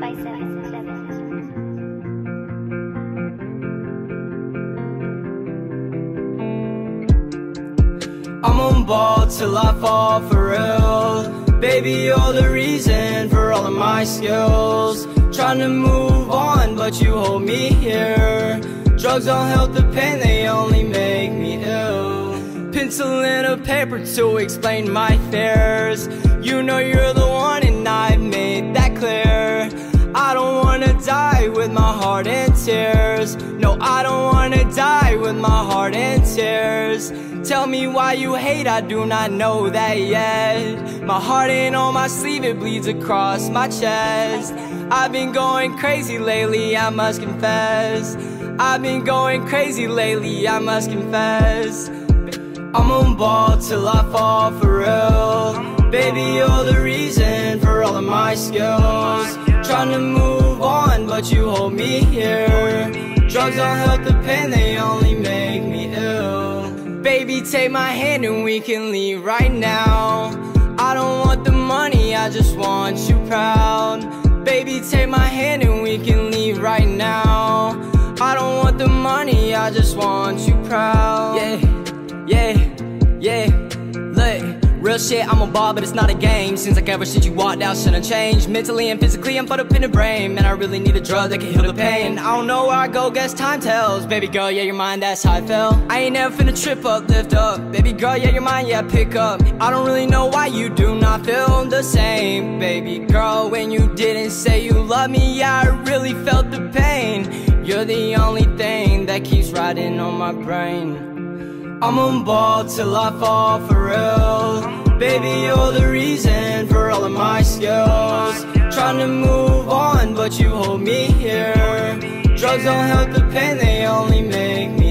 By Seven. I'm on ball till I fall for real. Baby, you're the reason for all of my skills. Trying to move on, but you hold me here. Drugs don't help the pain, they only make me ill. Pencil and a paper to explain my fears. You know you're the one die with my heart in tears. No, I don't wanna die with my heart in tears. Tell me why you hate, I do not know that yet. My heart ain't on my sleeve, it bleeds across my chest. I've been going crazy lately, I must confess. I've been going crazy lately, I must confess. I'm on ball till I fall for real. Baby, you're the reason for all of my skills. Trying to move but you hold me here. Drugs don't help the pain, they only make me ill. Baby, take my hand and we can leave right now. I don't want the money, I just want you proud. Baby, take my hand and we can leave right now. I don't want the money, I just want you proud. Yeah, Real shit, I'm a ball, but it's not a game. Seems like ever since you walked out, shouldn't change. Mentally and physically, I'm fucked up in the brain. Man, I really need a drug that can heal the pain. I don't know where I go, guess time tells. Baby girl, yeah, your mind, that's how I felt I ain't never finna trip up, lift up. Baby girl, yeah, your mind, yeah, pick up. I don't really know why you do not feel the same. Baby girl, when you didn't say you love me I really felt the pain. You're the only thing that keeps riding on my brain. I'm on ball till I fall for real Baby, you're the reason for all of my skills. Trying to move on, but you hold me here. Drugs don't help the pain, they only make me